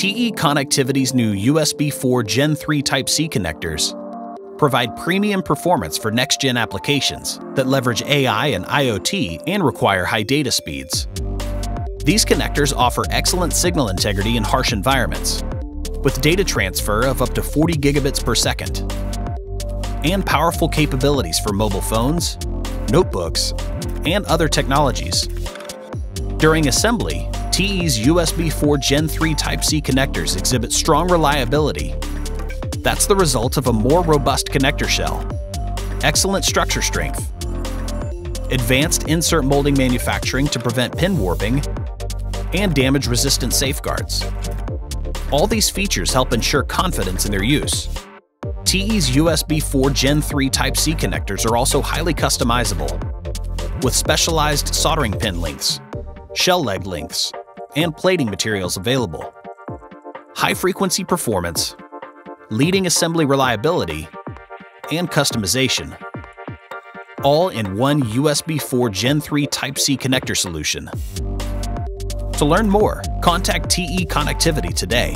TE Connectivity's new USB 4 Gen 3 Type-C connectors provide premium performance for next-gen applications that leverage AI and IoT and require high data speeds. These connectors offer excellent signal integrity in harsh environments, with data transfer of up to 40 gigabits per second, and powerful capabilities for mobile phones, notebooks, and other technologies. During assembly, TE's USB 4 Gen 3 Type-C connectors exhibit strong reliability. That's the result of a more robust connector shell, excellent structure strength, advanced insert molding manufacturing to prevent pin warping, and damage-resistant safeguards. All these features help ensure confidence in their use. TE's USB 4 Gen 3 Type-C connectors are also highly customizable, with specialized soldering pin lengths, shell leg lengths, and plating materials available. High-frequency performance, leading assembly reliability, and customization. All in one USB 4 Gen 3 Type-C connector solution. To learn more, contact TE Connectivity today